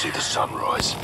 see the sunrise.